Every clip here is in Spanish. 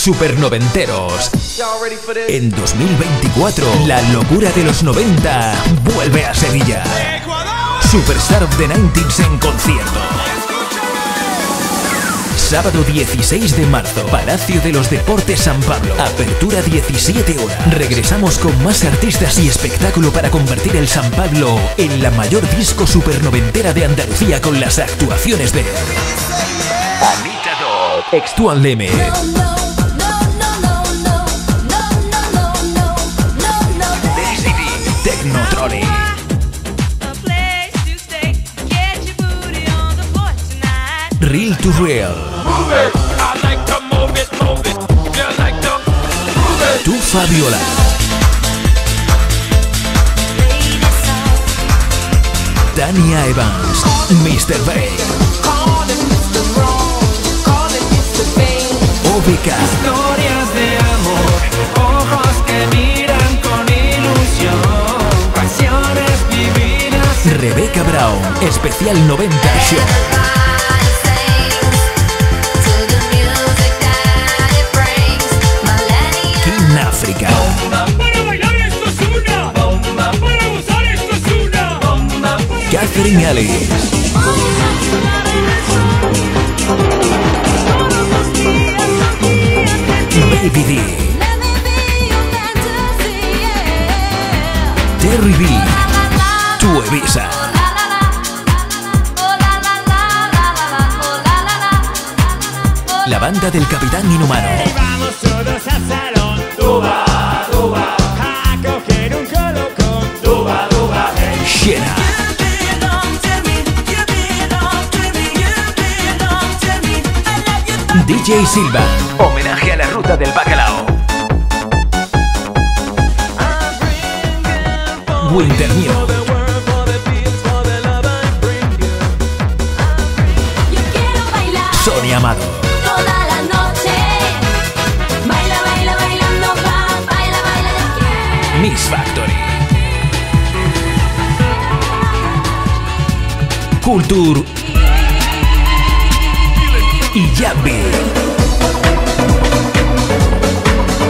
super noventeros. En 2024, la locura de los 90 vuelve a Sevilla. Superstar of the 90s en concierto. Sábado 16 de marzo, Palacio de los Deportes San Pablo. Apertura 17 horas. Regresamos con más artistas y espectáculo para convertir el San Pablo en la mayor disco supernoventera de Andalucía con las actuaciones de Anita Dog, Extual Leme, Real to Real, Tu Fabiola, Tania Evans, Mr. Bay, OBK, Historias de amor, ojos que miran con ilusión, pasiones vividas. Rebeca Brown, especial 90 Show. África. Bailar. Catherine Alice. Baby D. Terry B. Tu Evisa. La banda del Capitán Inhumano. DJ Silva. Homenaje a la ruta del bacalao. Winter New. Sonia Amado. Toda la noche. Baila, baila, bailando, va, baila, baila, que. Miss Factory. Culture.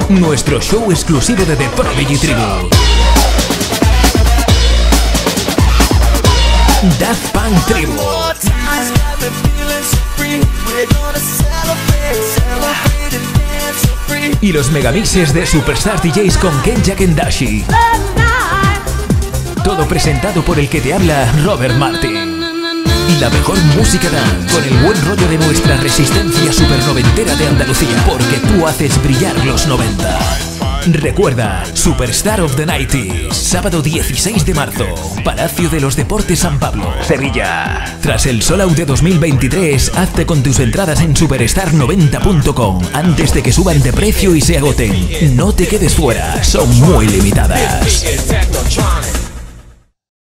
Nuestro show exclusivo de The Prodigy Tribu. Daft Punk Tribu. Y los megamixes de Superstar DJs con Kenja Kendashi. Todo presentado por el que te habla, Robert Martin. Y la mejor música dance, con el buen rollo de nuestra resistencia supernoventera de Andalucía, porque tú haces brillar los 90. Recuerda, Superstar of the 90s, sábado 16 de marzo, Palacio de los Deportes San Pablo, Sevilla. Tras el Sol Out de 2023, hazte con tus entradas en superstar90.com antes de que suban de precio y se agoten. No te quedes fuera, son muy limitadas.